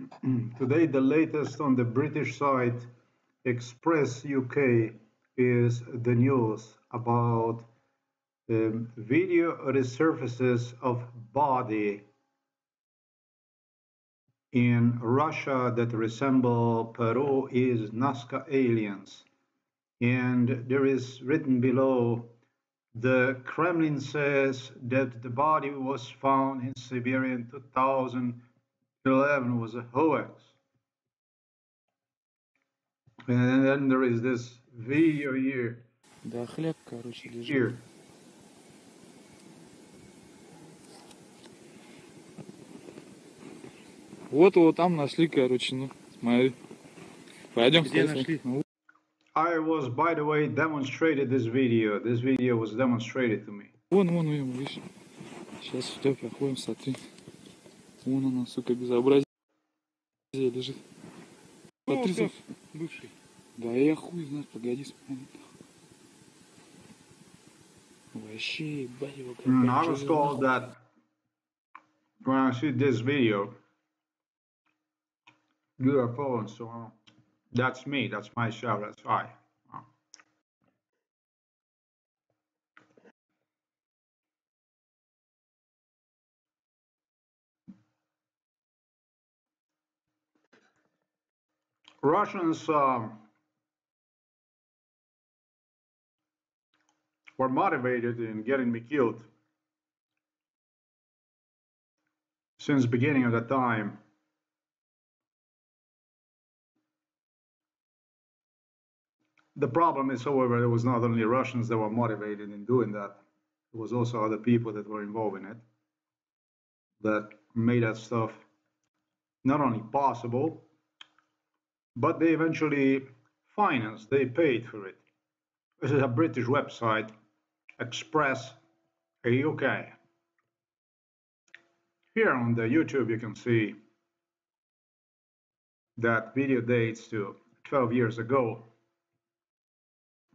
Today, the latest on the British side, Express UK, is the news about um, video resurfaces of body in Russia that resemble Peru is Nazca aliens. And there is written below the Kremlin says that the body was found in Siberia in 2011 was a hoax. And then there is this video here. Да, хлеб, короче, лежит. Here. Вот его там нашли, короче, ну, смотри. Пойдем Где смотри. нашли? Ну, I was, by the way, demonstrated this video. This video was demonstrated to me. Вон, вон, вон, видишь. Сейчас все проходим, смотри. Вон она, сука, безобразие лежит. Смотри, Волков, за- бывший. Да я хуй знает, погоди, смотри. Вообще, ебать его. как Mm, I бомжа was его told нахуй. that when I see this video, UFO and so on, that's me, that's myself, that's I. Russians um, were motivated in getting me killed since the beginning of the time. The problem is, however, it was not only Russians that were motivated in doing that. It was also other people that were involved in it that made that stuff not only possible, but they eventually financed, they paid for it. This is a British website, Express UK. Here on the YouTube, you can see that video dates to 12 years ago,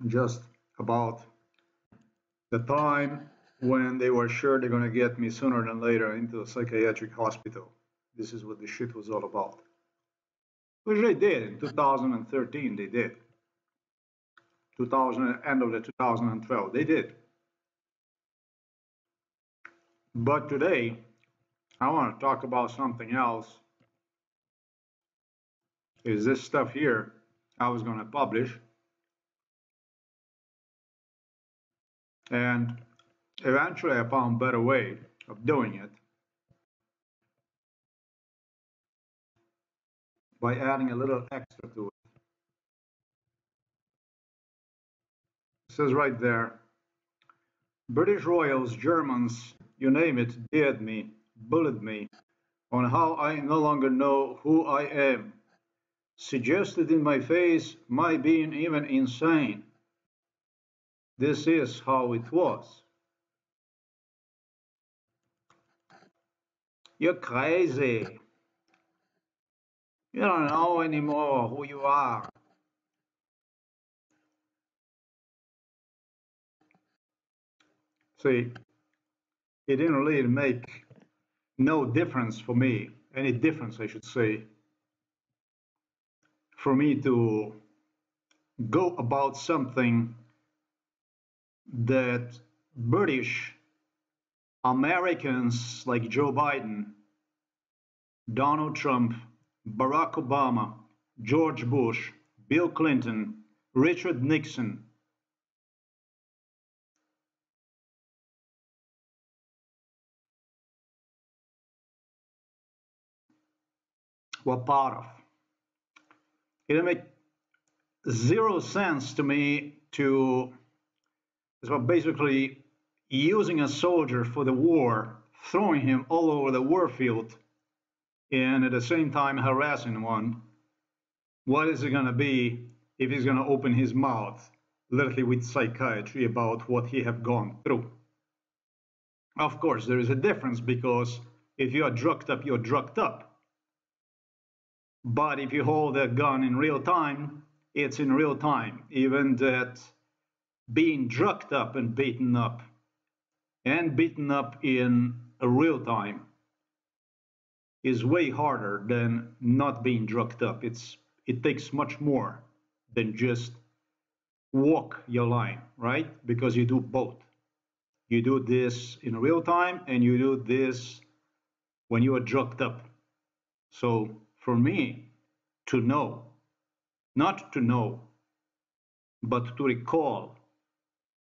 just about the time when they were sure they're going to get me sooner than later into a psychiatric hospital. This is what the shit was all about. Which they did in 2013, they did. 2000, end of the 2012, they did. But today, I want to talk about something else. Is this stuff here I was going to publish. And eventually I found a better way of doing it by adding a little extra to it. It says right there British Royals, Germans, you name it, dared me, bullied me on how I no longer know who I am, suggested in my face my being even insane. This is how it was. You're crazy. You don't know anymore who you are. See, it didn't really make no difference for me, any difference, I should say, for me to go about something that British Americans like Joe Biden, Donald Trump, Barack Obama, George Bush, Bill Clinton, Richard Nixon, were part of. It didn't make zero sense to me to so basically using a soldier for the war, throwing him all over the war field, and at the same time harassing one. What is it going to be if he's going to open his mouth, literally with psychiatry, about what he have gone through? Of course, there is a difference because if you are drugged up, you're drugged up. But if you hold a gun in real time, it's in real time. Even that being drugged up and beaten up, and beaten up in real time, is way harder than not being drugged up. It's it takes much more than just walk your line, right? Because you do both. You do this in real time and you do this when you are drugged up. So for me to know, not to know, but to recall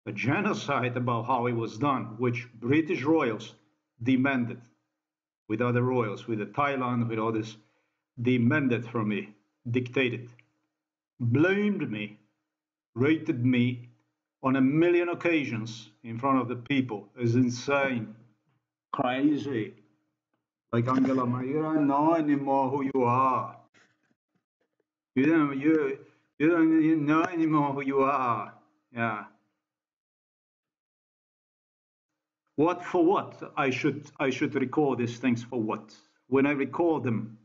a genocide about how it was done, which British royals demanded with other royals, with the Thailand, with all this, demanded from me, dictated, blamed me, rated me on a million occasions in front of the people as insane, crazy. Like Angela Merkel, you don't know anymore who you are. You don't, you, you don't know anymore who you are. Yeah. What for what? I should I should record these things for what? When I record them,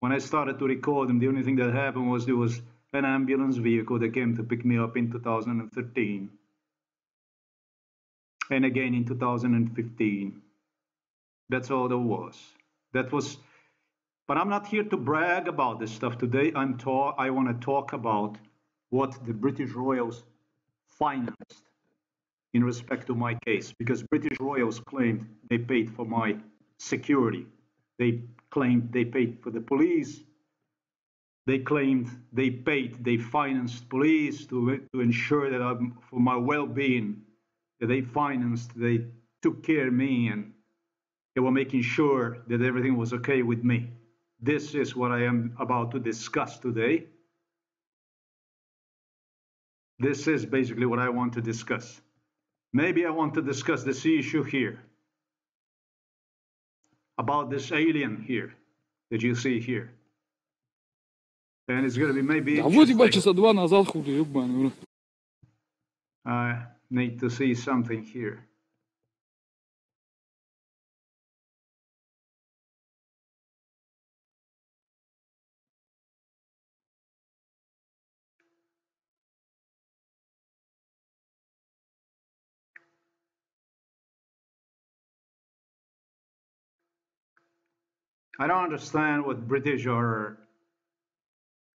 when I started to record them, the only thing that happened was there was an ambulance vehicle that came to pick me up in 2013. And again in 2015. That's all there was. That was but I'm not here to brag about this stuff today. I'm ta- I want to talk about what the British royals financed in respect to my case because British royals claimed they paid for my security. They claimed they paid for the police. They claimed they paid, they financed police to, to ensure that I'm, for my well-being, that they financed, they took care of me and they were making sure that everything was okay with me. This is what I am about to discuss today. This is basically what I want to discuss. Maybe I want to discuss this issue here about this alien here that you see here. And it's going to be maybe. Да вот ебать interesting. часа два назад хули, ебаный в рот. I need to see something here. I don't understand what British are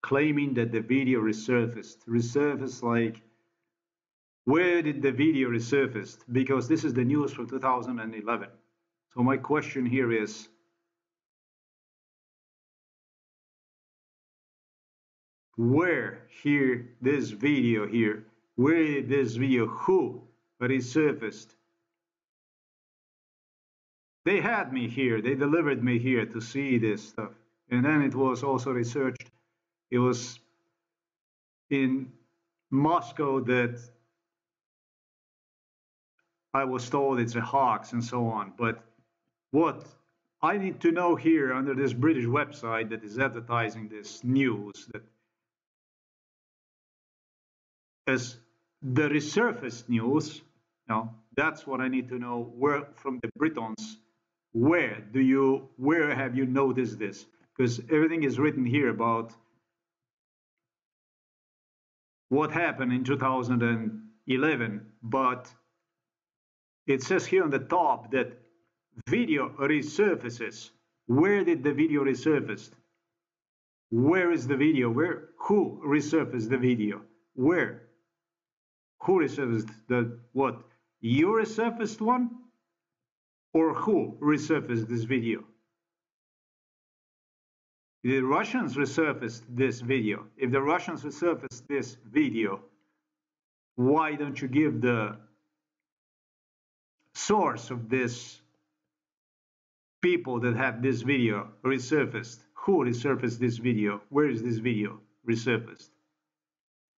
claiming that the video resurfaced. Resurfaced like where did the video resurfaced? Because this is the news from 2011. So my question here is where here this video here where did this video who resurfaced they had me here. They delivered me here to see this stuff. And then it was also researched. It was in moscow that i was told it's a hoax and so on. But what i need to know here under this british website that is advertising this news that as the resurfaced news now that's what i need to know where from the britons where do you where have you noticed this? Because everything is written here about what happened in 2011 but it says here on the top that video resurfaces. Where did the video resurface? Where is the video? Where who resurfaced the video? Where? Who resurfaced the what? You resurfaced one or who resurfaced this video? The russians resurfaced this video if the russians resurfaced this video why don't you give the source of this people that have this video resurfaced? Who resurfaced this video? Where is this video resurfaced?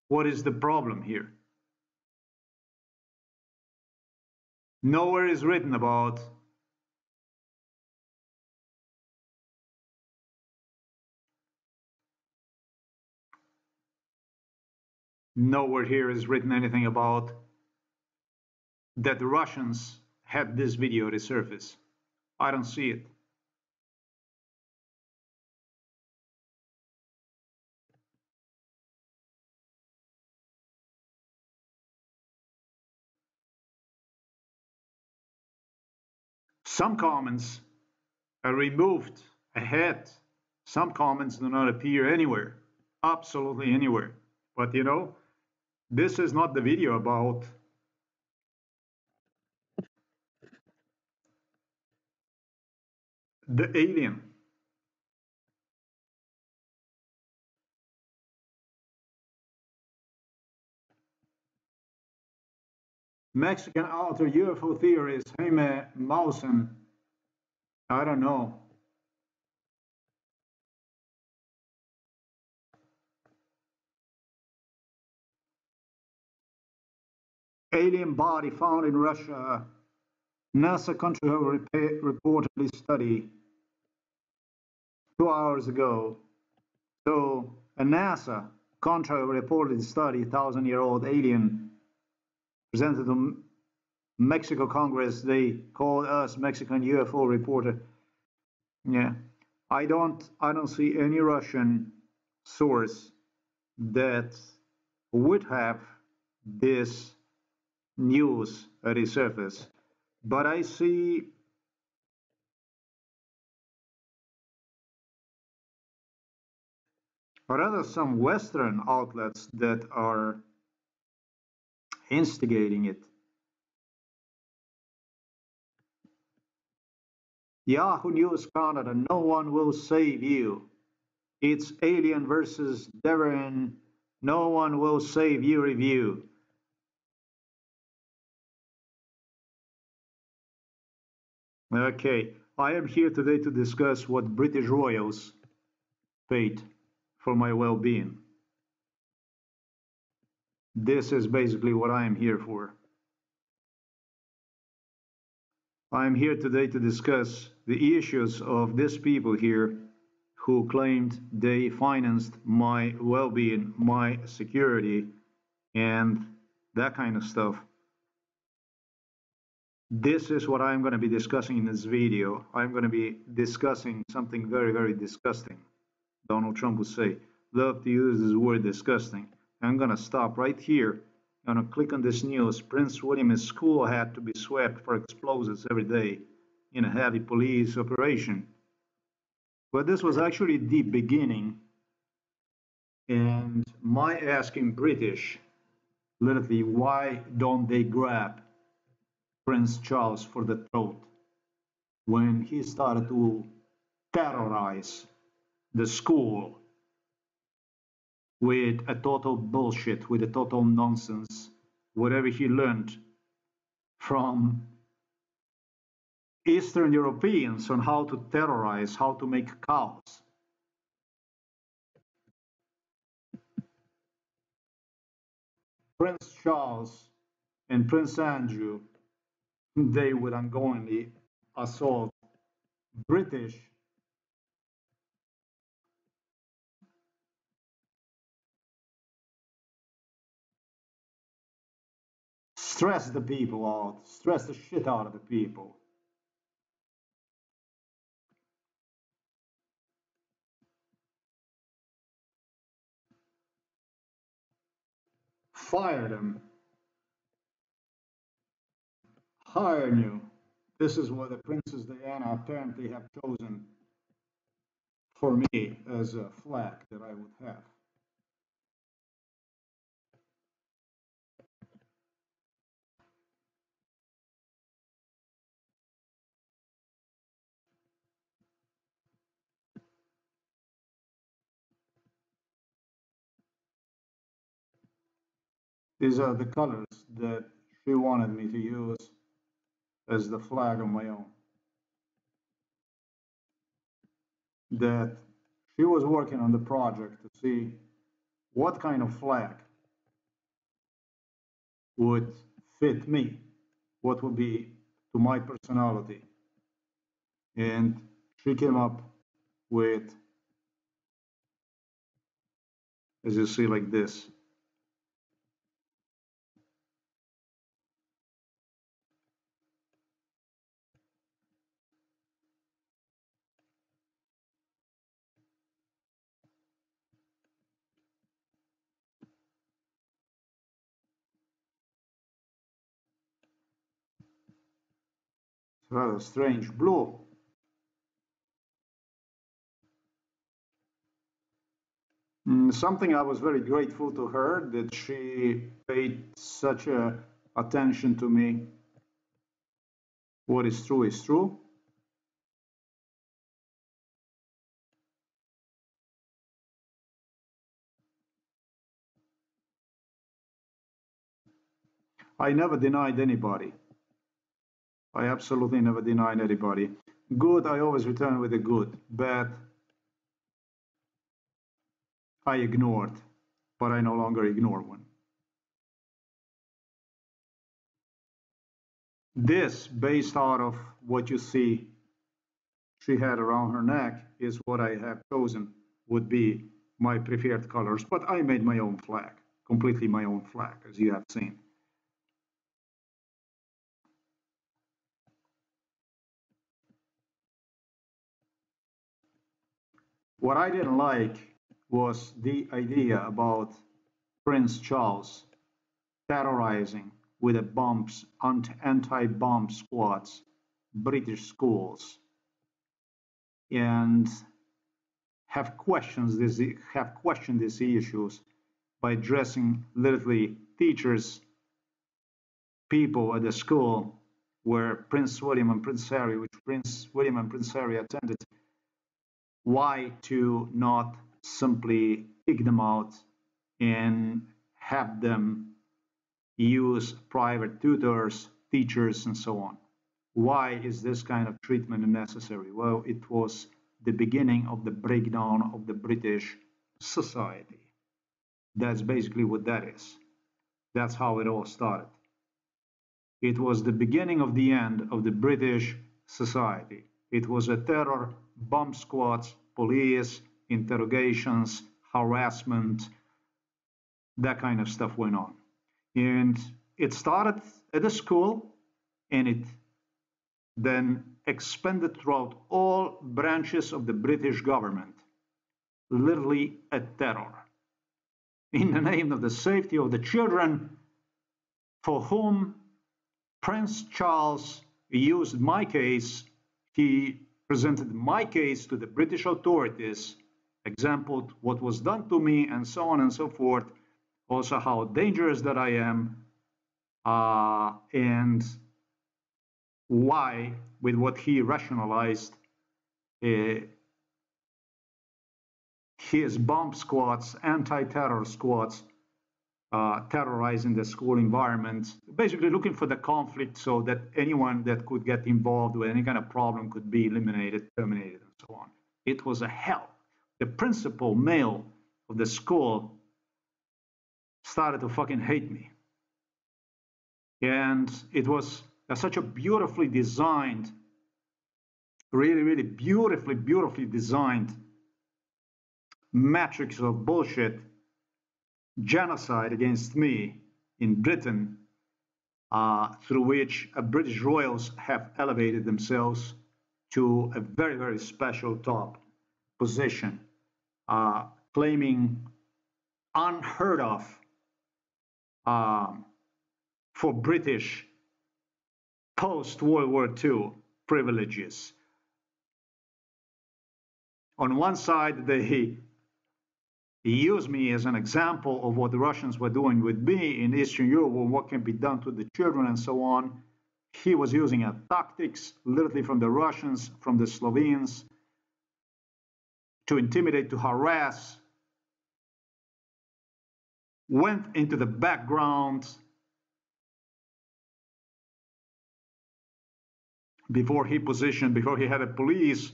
What is the problem here? Nowhere is written about nowhere here is written anything about that the Russians had this video resurface. I don't see it. Some comments are removed ahead. Some comments do not appear anywhere, absolutely anywhere. But you know, this is not the video about the alien. Mexican author UFO theorist Jaime Maussan. I don't know. Alien body found in Russia. NASA controversial reportedly study two hours ago. So a NASA contra reported study, thousand-year-old alien presented to Mexico Congress. They called us Mexican UFO reporter. Yeah, I don't, I don't see any Russian source that would have this news resurface, but I see rather some Western outlets that are instigating it. Yahoo News Canada, no one will save you. It's Alien versus Devon, no one will save you review. Okay, I am here today to discuss what British royals paid for my well-being. This is basically what I am here for. I am here today to discuss the issues of these people here who claimed they financed my well-being, my security, and that kind of stuff. This is what I'm going to be discussing in this video. I'm going to be discussing something very, very disgusting. Donald Trump would say. Love to use this word disgusting. I'm gonna stop right here. I'm gonna click on this news. Prince William's school had to be swept for explosives every day in a heavy police operation. But this was actually the beginning. And my asking British, literally, why don't they grab Prince Charles for the throat when he started to terrorize the school with a total bullshit, with a total nonsense, whatever he learned from Eastern Europeans on how to terrorize, how to make chaos. Prince Charles and Prince Andrew, they would ongoingly assault British stress the people out, stress the shit out of the people. Fire them. Hire you. This is what the Princess Diana apparently have chosen for me as a flag that I would have. These are the colors that she wanted me to use as the flag on my own. That she was working on the project to see what kind of flag would fit me, what would be to my personality. And she came up with, as you see, like this. rather strange blue. Mm, something I was very grateful to her that she paid such a attention to me. What is true is true. I never denied anybody. I absolutely never denied anybody. Good, I always return with the good. Bad, I ignored, but I no longer ignore one. This, based out of what you see she had around her neck, is what I have chosen would be my preferred colors, but I made my own flag, completely my own flag, as you have seen. What I didn't like was the idea about Prince Charles terrorizing with the bombs, anti-bomb squads, British schools, and have questions this have questioned these issues by addressing literally teachers, people at the school where Prince William and Prince Harry, which Prince William and Prince Harry attended, why to not simply pick them out and have them use private tutors, teachers, and so on. Why is this kind of treatment necessary? Well, it was the beginning of the breakdown of the British society. That's basically what that is. That's how it all started. It was the beginning of the end of the British society. It was a terror bomb squads, police, interrogations, harassment, that kind of stuff went on. And it started at the school and it then expanded throughout all branches of the British government, literally a terror. In the name of the safety of the children, for whom Prince Charles used my case, he presented my case to the British authorities, exampled what was done to me, and so on and so forth, also how dangerous that I am, uh, and why, with what he rationalized, uh, his bomb squads, anti-terror squads, uh, terrorizing the school environment, basically looking for the conflict so that anyone that could get involved with any kind of problem could be eliminated, terminated, and so on. It was a hell. The principal male of the school started to fucking hate me. And it was a, such a beautifully designed, really, really beautifully, beautifully designed matrix of bullshit genocide against me in Britain, uh, through which uh, British royals have elevated themselves to a very, very special top position, uh, claiming unheard of um, for British post World War II privileges. On one side, they he used me as an example of what the Russians were doing with me in Eastern Europe what can be done to the children and so on. He was using a tactics literally from the Russians, from the Slovenes, to intimidate, to harass, went into the background before he positioned, before he had a police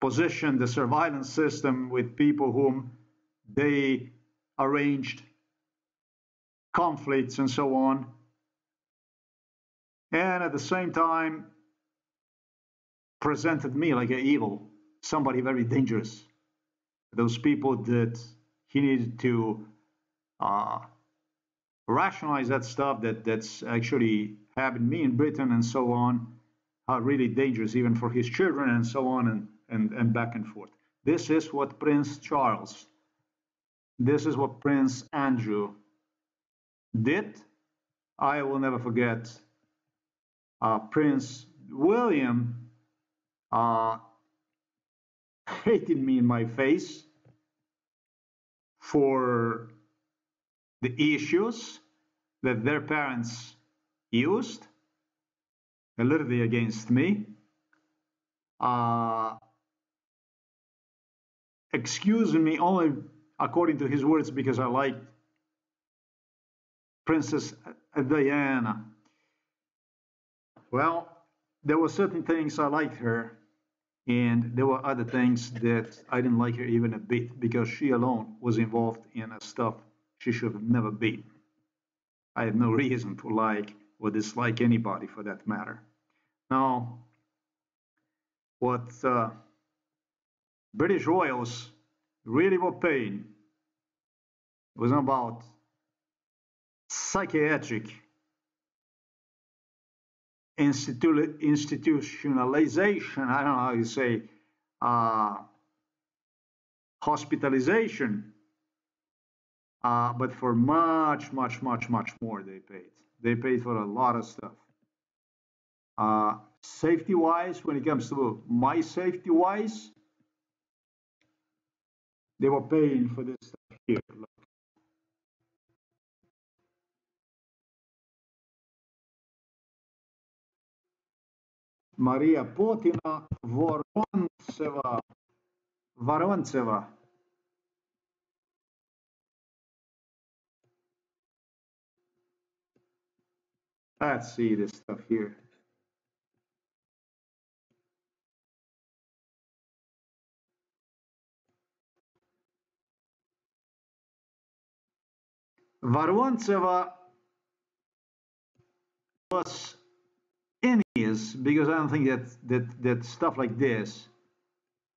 position the surveillance system with people whom they arranged conflicts and so on. And at the same time, presented me like an evil, somebody very dangerous. Those people that he needed to uh, rationalize that stuff that that's actually happened me in Britain and so on are really dangerous even for his children and so on and, and, and back and forth. This is what Prince Charles this is what Prince Andrew did. I will never forget uh, Prince William uh, me in my face for the issues that their parents used literally against me. Uh, excusing me only according to his words because I liked Princess Diana. Well, there were certain things I liked her, and there were other things that I didn't like her even a bit because she alone was involved in stuff she should have never been. I had no reason to like or dislike anybody for that matter. Now, what uh, British royals really were paying It was about psychiatric institu institutionalization, I don't know how you say, uh, hospitalization, uh, but for much, much, much, much more they paid. They paid for a lot of stuff. Uh, safety wise, when it comes to my safety wise, they were paying for this stuff here. Look. Maria Putina Vorontseva. Vorontseva. Let's see this stuff here. Vorontseva was envious because I don't think that, that, that stuff like this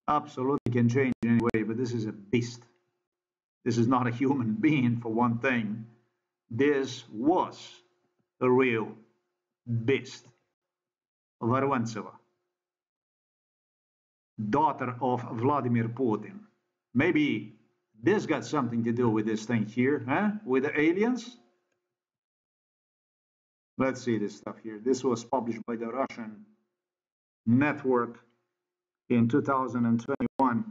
absolutely can change in any way, but this is a beast. This is not a human being, for one thing. This was a real beast. Vorontseva, daughter of Vladimir Putin. Maybe this got something to do with this thing here, huh? With the aliens? Let's see this stuff here. This was published by the Russian network in 2021.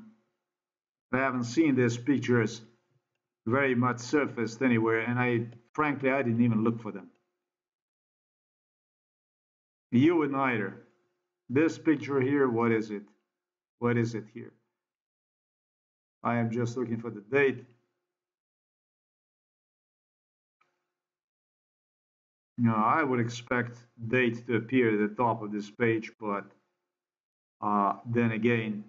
I haven't seen these pictures very much surfaced anywhere, and I frankly I didn't even look for them. You and neither. This picture here, what is it? What is it here? I am just looking for the date. Now, I would expect date to appear at the top of this page, but uh, then again,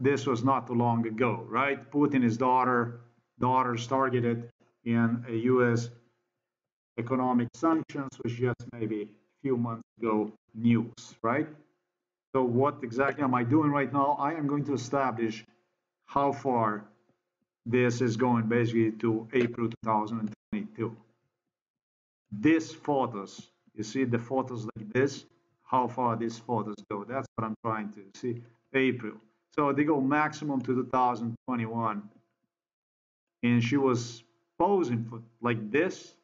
this was not too long ago, right? Putin, his daughter, daughters targeted in a U.S. economic sanctions was just maybe a few months ago news, right? So what exactly am I doing right now? I am going to establish how far this is going basically to April 2022. This photos, you see the photos like this, how far these photos go. That's what I'm trying to see, April. So they go maximum to 2021. And she was posing for like this,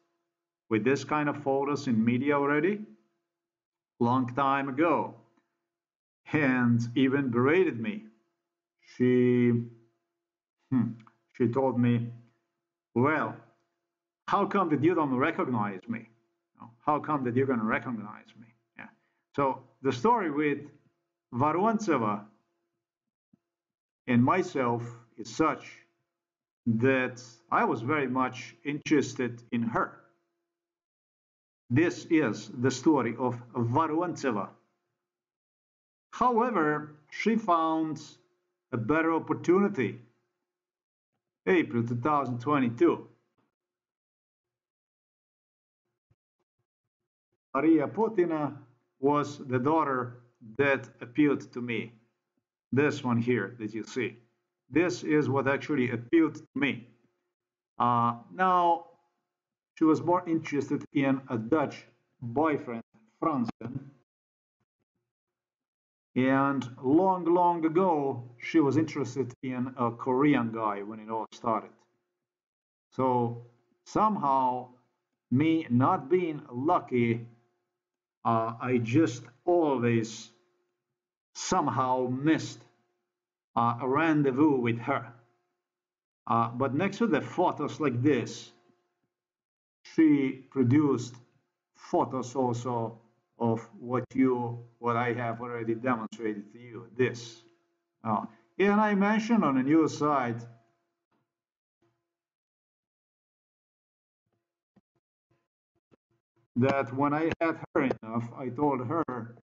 with this kind of photos in media already, long time ago and even berated me. She, hmm, she told me, well, how come that you don't recognize me? How come that you're going to recognize me? Yeah. So the story with Vorontseva and myself is such that I was very much interested in her. This is the story of Vorontseva. However, she found a better opportunity. April 2022. Maria Putina was the daughter that appealed to me. This one here that you see. This is what actually appealed to me. Uh, now, she was more interested in a Dutch boyfriend, Fransen, and long, long ago, she was interested in a Korean guy when it all started. So somehow, me not being lucky, uh, I just always somehow missed uh, a rendezvous with her. Uh, but next to the photos like this, she produced photos also of what you, what I have already demonstrated to you, this. Uh, and I mentioned on a news site that when I had her enough, I told her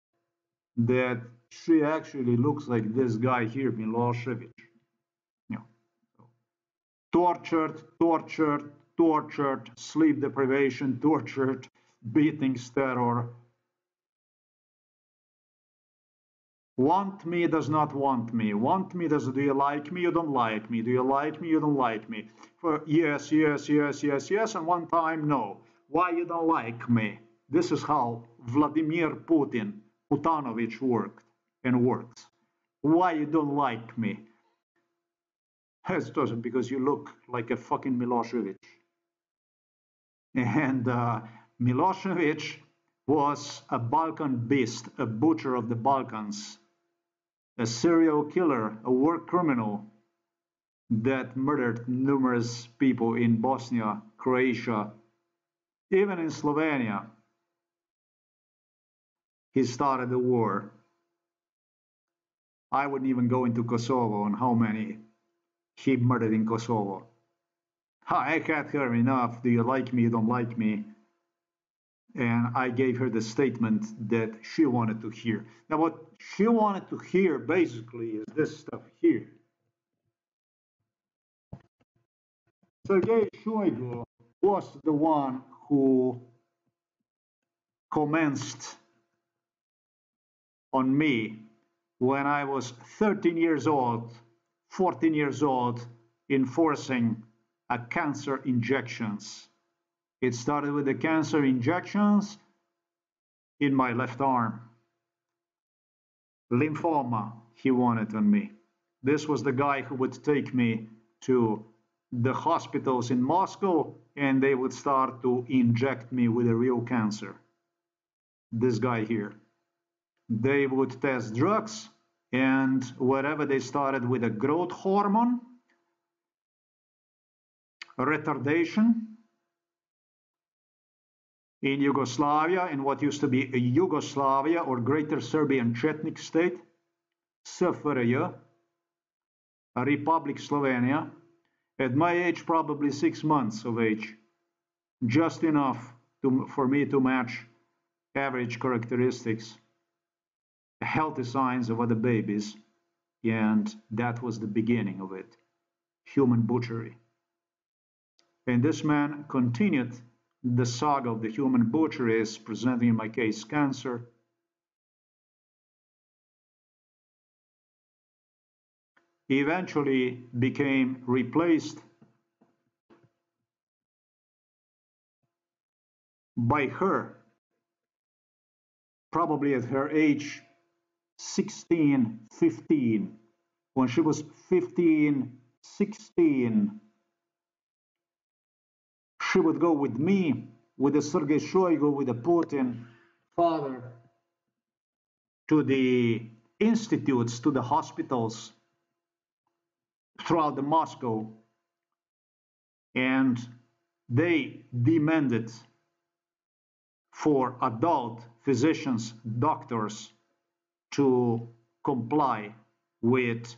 that she actually looks like this guy here, Milosevic. You know, tortured, tortured, tortured, sleep deprivation, tortured, beatings, terror. Want me does not want me. Want me does do you like me? You don't like me. Do you like me? You don't like me. For yes, yes, yes, yes, yes, and one time no. Why you don't like me? This is how Vladimir Putin, Putanovich worked and works. Why you don't like me? It doesn't because you look like a fucking Milosevic. And uh, Milosevic was a Balkan beast, a butcher of the Balkans, a serial killer, a war criminal that murdered numerous people in Bosnia, Croatia, even in Slovenia, he started the war. I wouldn't even go into Kosovo and how many he murdered in Kosovo. I had her enough. Do you like me? You don't like me. And I gave her the statement that she wanted to hear. Now, what she wanted to hear basically is this stuff here. Sergei Shoigu was the one who commenced on me when I was 13 years old, 14 years old, enforcing a cancer injections. It started with the cancer injections in my left arm. Lymphoma, he wanted on me. This was the guy who would take me to the hospitals in Moscow and they would start to inject me with a real cancer. This guy here. They would test drugs and wherever they started with a growth hormone, retardation in Yugoslavia, in what used to be Yugoslavia or Greater Serbian Chetnik State, SFRJ, Republic Slovenia, at my age, probably six months of age, just enough to, for me to match average characteristics, healthy signs of other babies, and that was the beginning of it human butchery. And this man continued the saga of the human butcher is presenting in my case cancer. Eventually became replaced by her, probably at her age 16, 15. When she was 15, 16, she would go with me, with the Sergei Shoigu, with the Putin father, to the institutes, to the hospitals throughout the Moscow, and they demanded for adult physicians, doctors, to comply with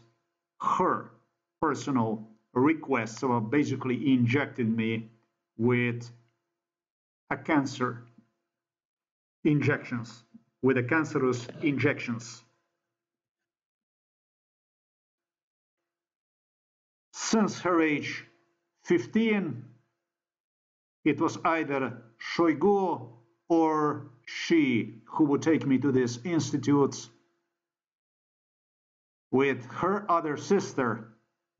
her personal requests of basically injecting me with a cancer injections, with a cancerous injections. Since her age 15, it was either Shoigu or she who would take me to these institutes with her other sister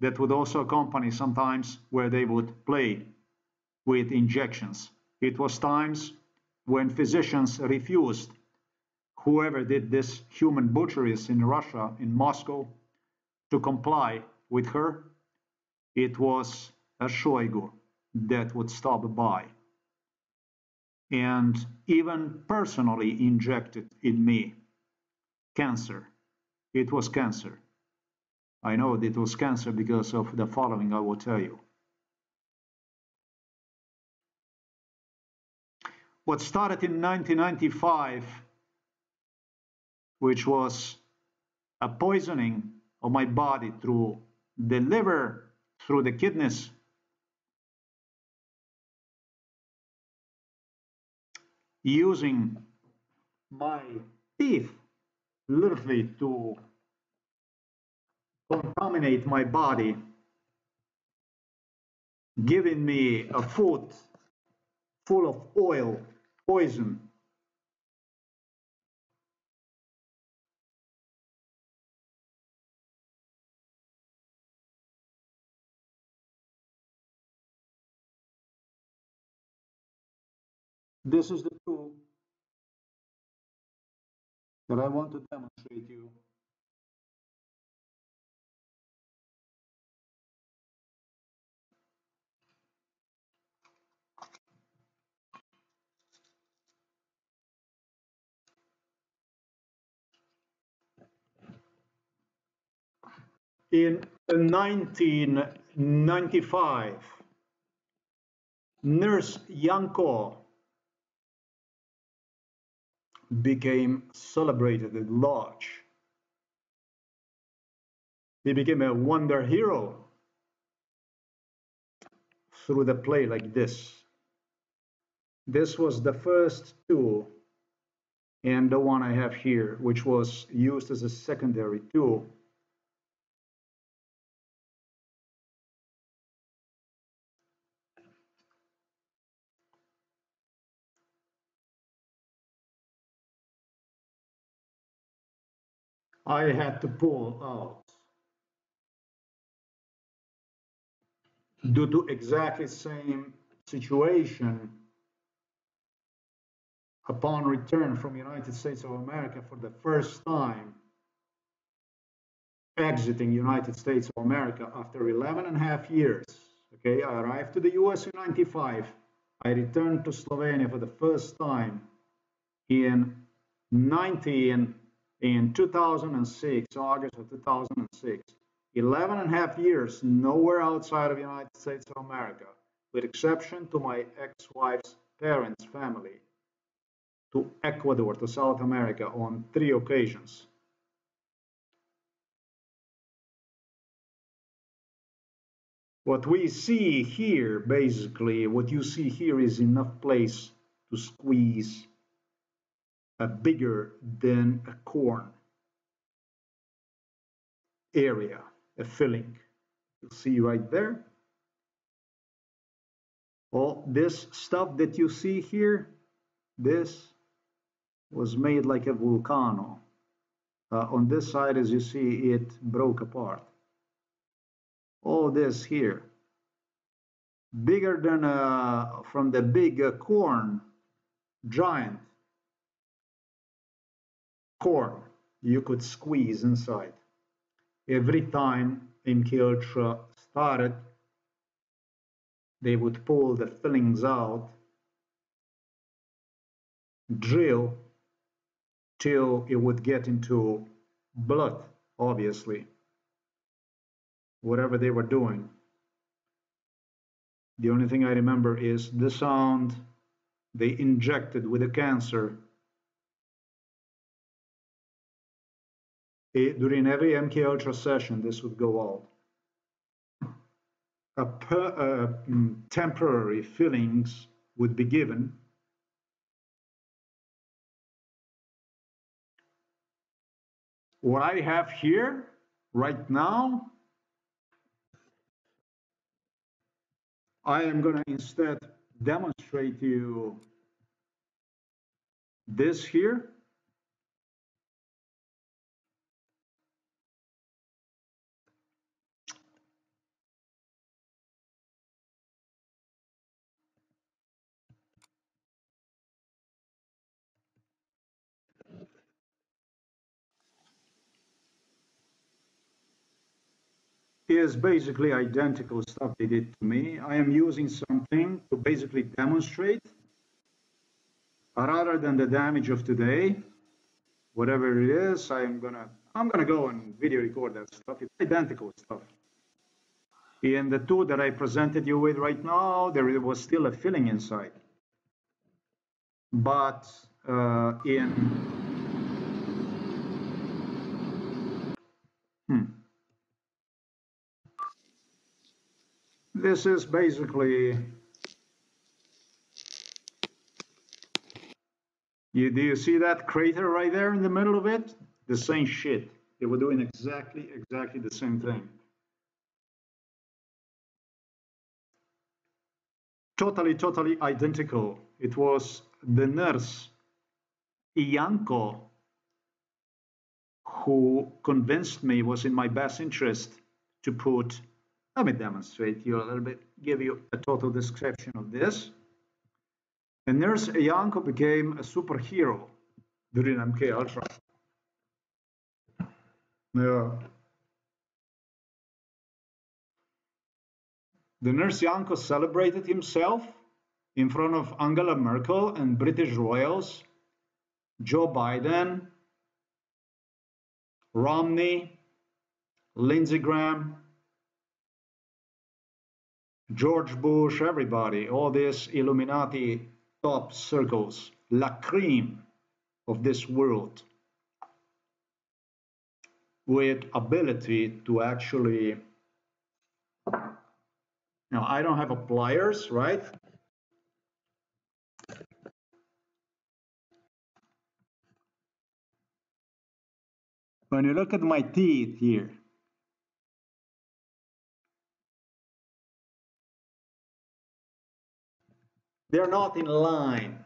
that would also accompany sometimes where they would play with injections. It was times when physicians refused whoever did this human butcheries in Russia, in Moscow, to comply with her. It was a Shoigu that would stop by and even personally injected in me cancer. It was cancer. I know it was cancer because of the following I will tell you. What started in 1995, which was a poisoning of my body through the liver, through the kidneys, using my teeth literally to contaminate my body, giving me a food full of oil, poison. This is the tool that I want to demonstrate you. In 1995, Nurse Yanko became celebrated at large. He became a wonder hero through the play like this. This was the first tool and the one I have here, which was used as a secondary tool I had to pull out. Due to exactly same situation upon return from United States of America for the first time exiting United States of America after 11 and a half years okay I arrived to the US in 95 I returned to Slovenia for the first time in 19 in 2006, August of 2006, 11 and a half years nowhere outside of the United States of America, with exception to my ex-wife's parents' family, to Ecuador, to South America on three occasions. What we see here, basically, what you see here is enough place to squeeze bigger than a corn area, a filling. You see right there. All this stuff that you see here, this was made like a volcano. Uh, on this side, as you see, it broke apart. All this here, bigger than uh, from the big uh, corn giant corn you could squeeze inside. Every time MK Ultra started, they would pull the fillings out, drill till it would get into blood, obviously, whatever they were doing. The only thing I remember is the sound they injected with the cancer during every MK Ultra session, this would go out. A per, uh, mm, temporary fillings would be given. What I have here right now, I am going to instead demonstrate you this here. Is basically identical stuff they did to me. I am using something to basically demonstrate rather than the damage of today, whatever it is, I am gonna, I'm gonna go and video record that stuff. It's identical stuff. In the two that I presented you with right now, there was still a filling inside. But uh, in this is basically you do you see that crater right there in the middle of it? The same shit. They were doing exactly exactly the same thing. Totally totally identical. It was the nurse Ianko who convinced me was in my best interest to put let me demonstrate you a little bit, give you a total description of this. The nurse Ianko became a superhero during MK Ultra. Yeah. The nurse Ianko celebrated himself in front of Angela Merkel and British royals, Joe Biden, Romney, Lindsey Graham, George Bush, everybody, all these Illuminati top circles, la cream of this world, with ability to actually. Now, I don't have a pliers, right? When you look at my teeth here, They're not in line.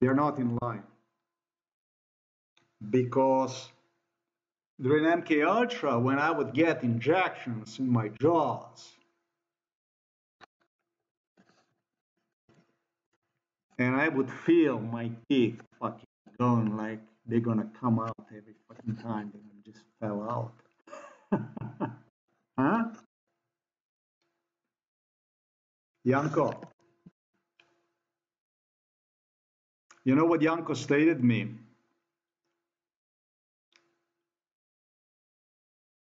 They're not in line. Because during MK Ultra, when I would get injections in my jaws, and I would feel my teeth fucking going like they're gonna come out every fucking time they just fell out. huh? Yanko, You know what Yanko stated me?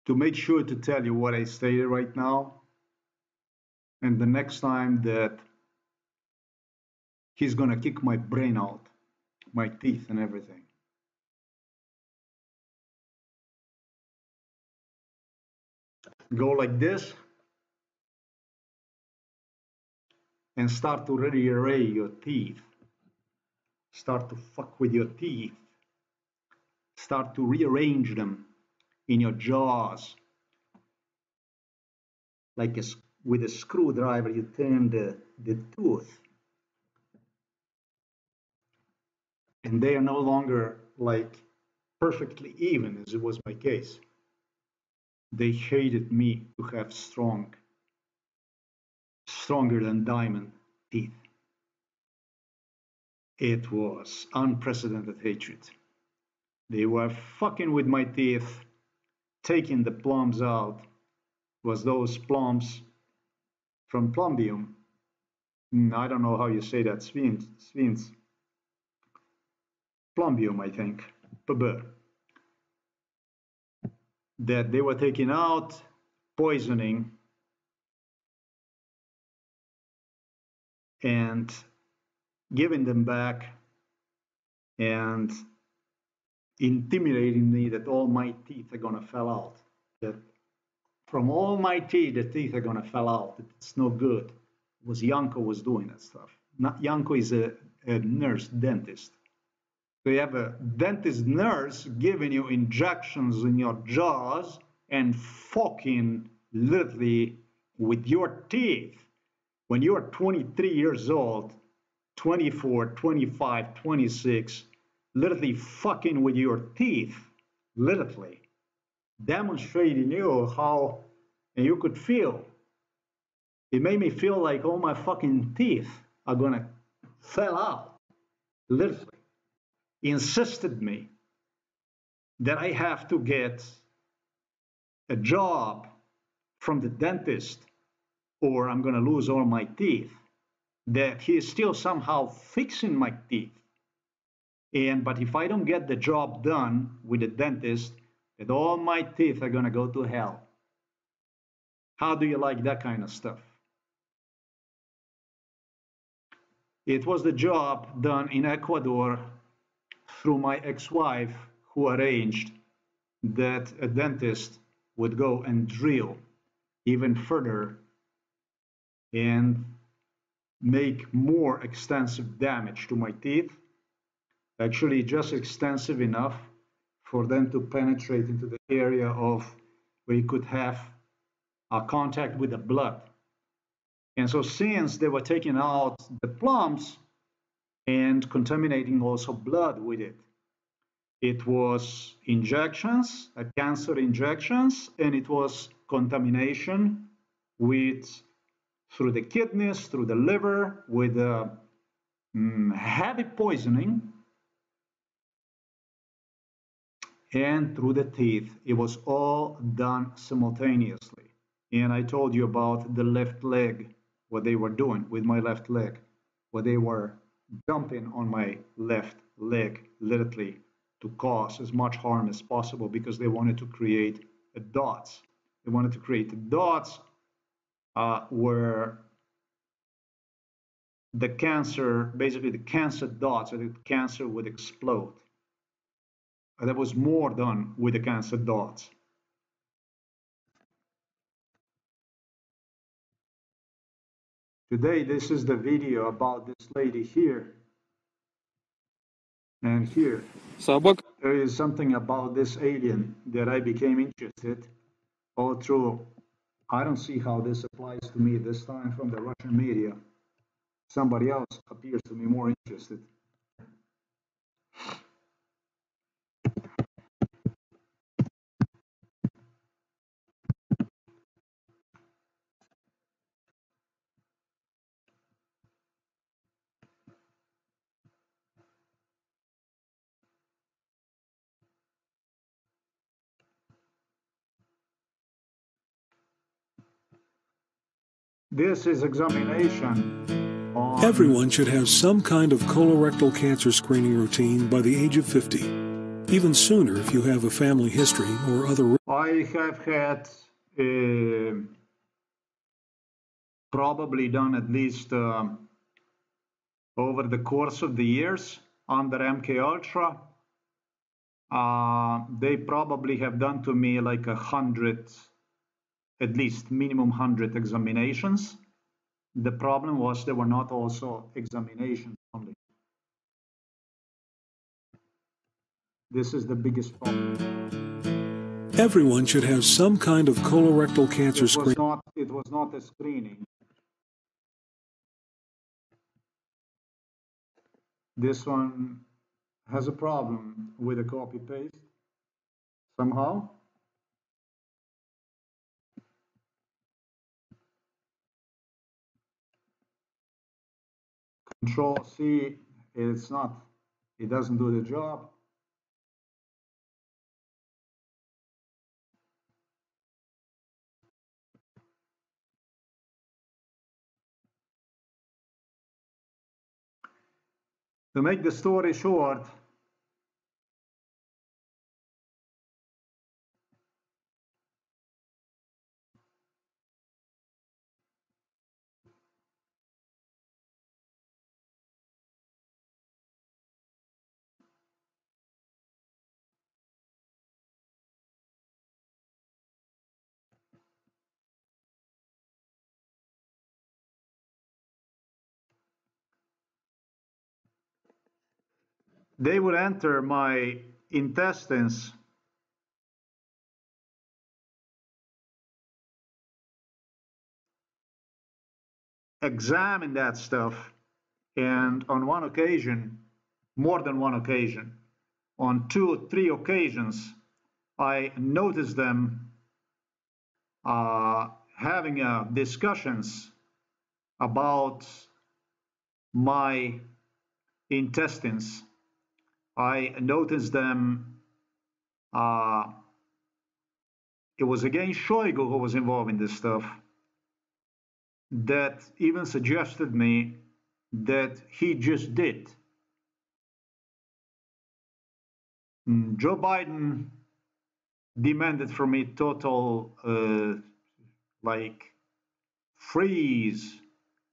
To make sure to tell you what I stated right now, and the next time that he's gonna kick my brain out, my teeth and everything. Go like this and start to rearray your teeth start to fuck with your teeth, start to rearrange them in your jaws. Like a, with a screwdriver, you turn the, the tooth. And they are no longer like perfectly even, as it was my case. They hated me to have strong, stronger than diamond teeth. It was unprecedented hatred. They were fucking with my teeth, taking the plums out. Was those plums from plumbium? Hmm, I don't know how you say that. Svins, svins. Plumbium, I think. That they were taking out, poisoning, and giving them back and intimidating me that all my teeth are gonna fall out. That from all my teeth, the teeth are gonna fall out. It's no good. It was Yanko was doing that stuff. Not, Yanko is a, a nurse dentist. So you have a dentist nurse giving you injections in your jaws and fucking literally with your teeth when you're 23 years old 24, 25, 26, literally fucking with your teeth, literally, demonstrating you how you could feel. It made me feel like all my fucking teeth are gonna fall out, literally. Insisted me that I have to get a job from the dentist or I'm gonna lose all my teeth that he is still somehow fixing my teeth. And but if I don't get the job done with the dentist, that all my teeth are to go to hell. How do you like that kind of stuff? It was the job done in Ecuador through my ex-wife who arranged that a dentist would go and drill even further and make more extensive damage to my teeth actually just extensive enough for them to penetrate into the area of where you could have a contact with the blood. And so since they were taking out the plums and contaminating also blood with it, it was injections, cancer injections, and it was contamination with through the kidneys, through the liver, with uh, mm, heavy poisoning and through the teeth. It was all done simultaneously. And I told you about the left leg, what they were doing with my left leg, what they were dumping on my left leg, literally, to cause as much harm as possible because they wanted to create a dots. They wanted to create dots uh, where the cancer, basically the cancer dots, the cancer would explode. And was more done with the cancer dots. Today, this is the video about this lady here and here. There is something about this alien that I became interested all through I don't see how this applies to me this time from the Russian media. Somebody else appears to be more interested. This is examination. On... Everyone should have some kind of colorectal cancer screening routine by the age of 50. Even sooner if you have a family history or other. I have had uh, probably done at least uh, over the course of the years under MK Ultra. Uh, they probably have done to me like a hundred at least minimum 100 examinations. The problem was there were not also examinations only. This is the biggest problem. Everyone should have some kind of colorectal cancer screening. It was not a screening. This one has a problem with a copy paste somehow. Control C, it's not, it doesn't do the job. To make the story short, they would enter my intestines. Examine that stuff and on one occasion more than one occasion on two or three occasions i noticed them uh, having uh, discussions about my intestines I noticed them. Uh, it was again Shoigu who was involved in this stuff that even suggested me that he just did. Mm, Joe Biden demanded from me total uh, like freeze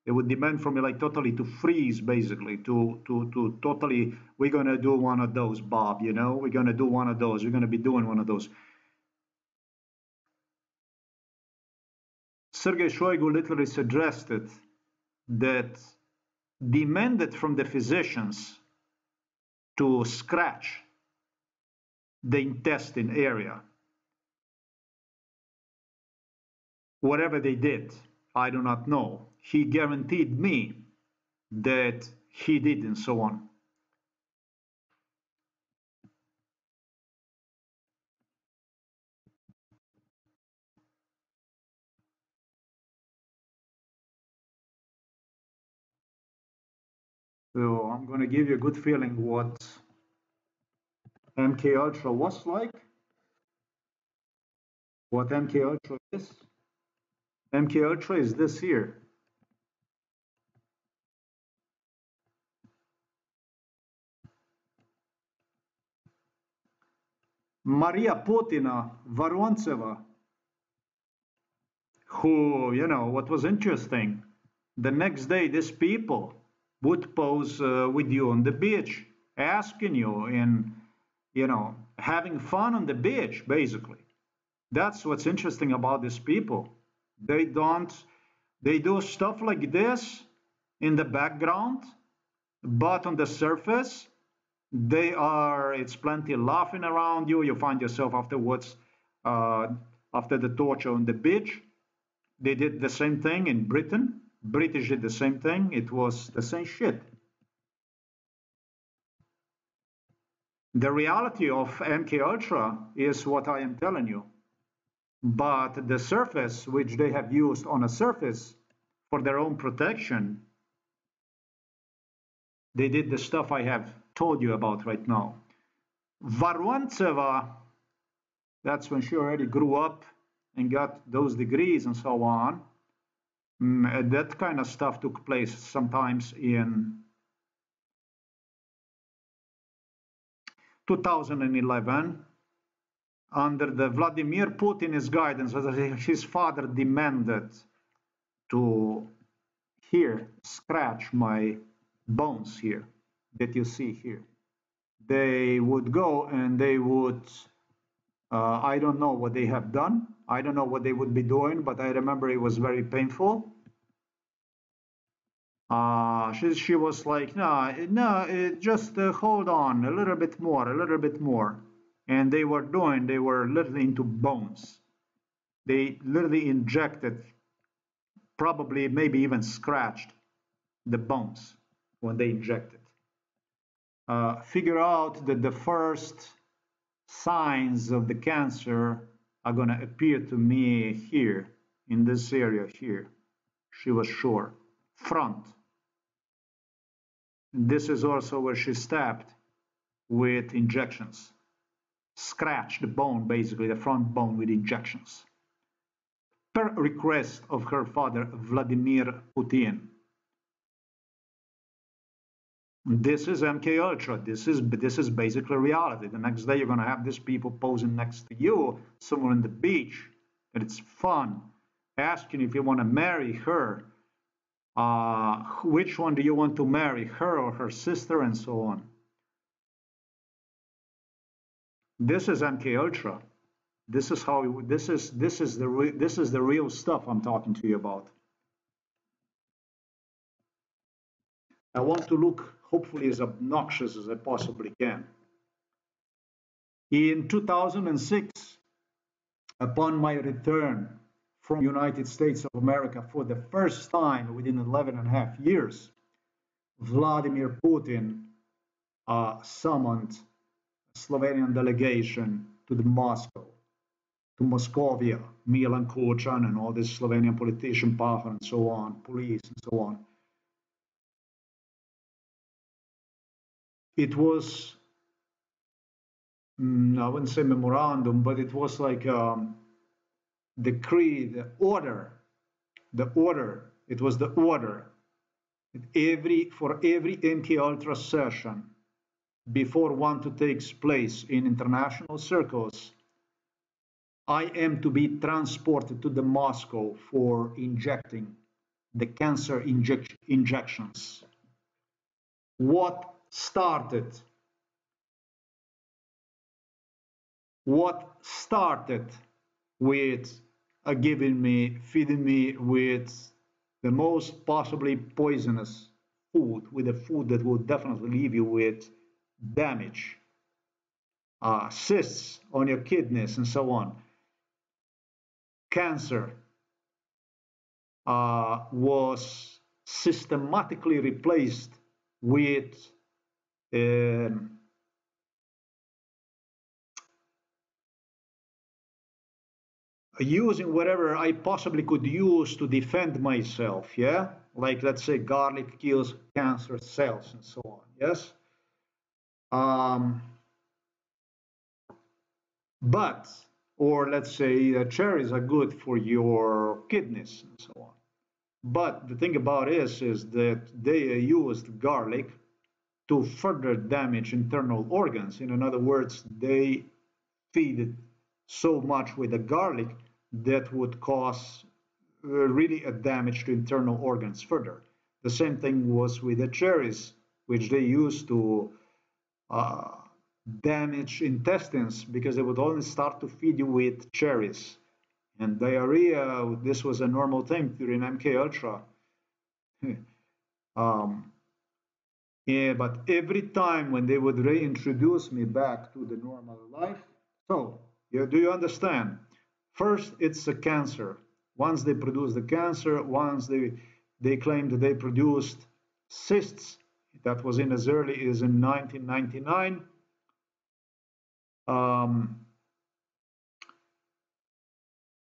they would demand from me like totally to freeze basically to to to totally we're gonna do one of those bob you know we're gonna do one of those we're gonna be doing one of those Sergei Shoigu literally suggested that demanded from the physicians to scratch the intestine area. Whatever they did, I do not know. He guaranteed me that he did and so on. So I'm going to give you a good feeling what MK Ultra was like, what MK Ultra is. MK Ultra is this here. Maria Putina Vorontseva, who, you know, what was interesting, the next day these people would pose uh, with you on the beach, asking you and, you know, having fun on the beach, basically. That's what's interesting about these people. They don't, they do stuff like this in the background, but on the surface, they are, it's plenty laughing around you. You find yourself afterwards, uh, after the torture on the beach. They did the same thing in Britain British did the same thing. It was the same shit. The reality of MK Ultra is what I am telling you. But the surface which they have used on a surface for their own protection, they did the stuff I have told you about right now. Vorontseva, that's when she already grew up and got those degrees and so on. Mm, that kind of stuff took place sometimes in 2011 under the Vladimir Putin's guidance, as his father demanded to here scratch my bones here that you see here. They would go and they would, uh, I don't know what they have done, I don't know what they would be doing, but I remember it was very painful. Uh, she, she was like, no, no, it, just uh, hold on a little bit more, a little bit more. And they were doing, they were literally into bones. They literally injected, probably maybe even scratched the bones when they injected. Uh, figure out that the first signs of the cancer are going to appear to me here in this area here. She was sure. Front. This is also where she stabbed with injections. Scratched the bone, basically, the front bone with injections. Per request of her father, Vladimir Putin. This is MK Ultra. This is this is basically reality. The next day you're gonna have these people posing next to you somewhere on the beach, and it's fun, asking if you want to marry her. Uh, which one do you want to marry, her or her sister, and so on. This is MK Ultra. This is how. This is this is the this is the real stuff I'm talking to you about. I want to look hopefully as obnoxious as I possibly can. In 2006, upon my return from United States of America for the first time within 11 and a half years, Vladimir Putin uh, summoned a Slovenian delegation to the Moscow, to Moscovia, Milan Kučan and all this Slovenian politician, Pahor and so on, police and so on. It was mm, I wouldn't say memorandum, but it was like um, decree, the order, the order. It was the order. Every for every MK Ultra session, before one to takes place in international circles, I am to be transported to the Moscow for injecting the cancer inject injections. What started? What started with uh, giving me, feeding me with the most possibly poisonous food, with a food that will definitely leave you with damage, uh, cysts on your kidneys, and so on. Cancer uh, was systematically replaced with um, using whatever I possibly could use to defend myself, yeah? Like, let's say, garlic kills cancer cells and so on, yes? Um, but, or let's say, uh, cherries are good for your kidneys and so on. But the thing about this is that they used garlic to further damage internal organs. In other words, they feed so much with the garlic that would cause uh, really a damage to internal organs further. The same thing was with the cherries, which they used to uh, damage intestines because they would only start to feed you with cherries. And diarrhea, this was a normal thing during MK Ultra. um, yeah, but every time when they would reintroduce me back to the normal life, so do you understand? First, it's a cancer. Once they produce the cancer, once they they claim that they produced cysts, that was in as early as in 1999. Um,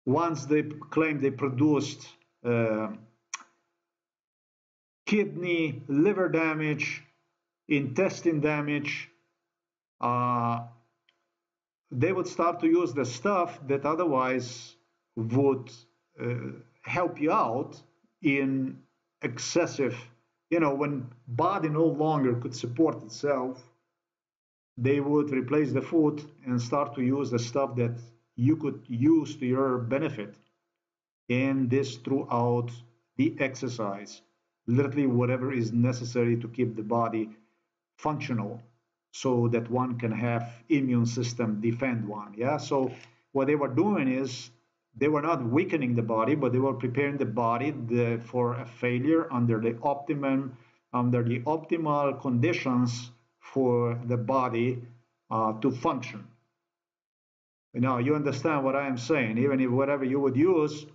once they claim they produced uh, kidney, liver damage, intestine damage, uh, they would start to use the stuff that otherwise would uh, help you out in excessive you know when body no longer could support itself they would replace the food and start to use the stuff that you could use to your benefit. And this throughout the exercise literally whatever is necessary to keep the body functional so that one can have immune system defend one yeah? So what they were doing is they were not weakening the body but they were preparing the body the, for a failure under the optimum under the optimal conditions for the body uh, to function. Now you understand what i am saying. Even if whatever you would use